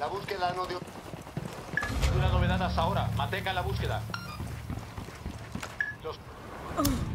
La búsqueda no dio... Una novedad hasta ahora. Mantenga la búsqueda. Los... Oh.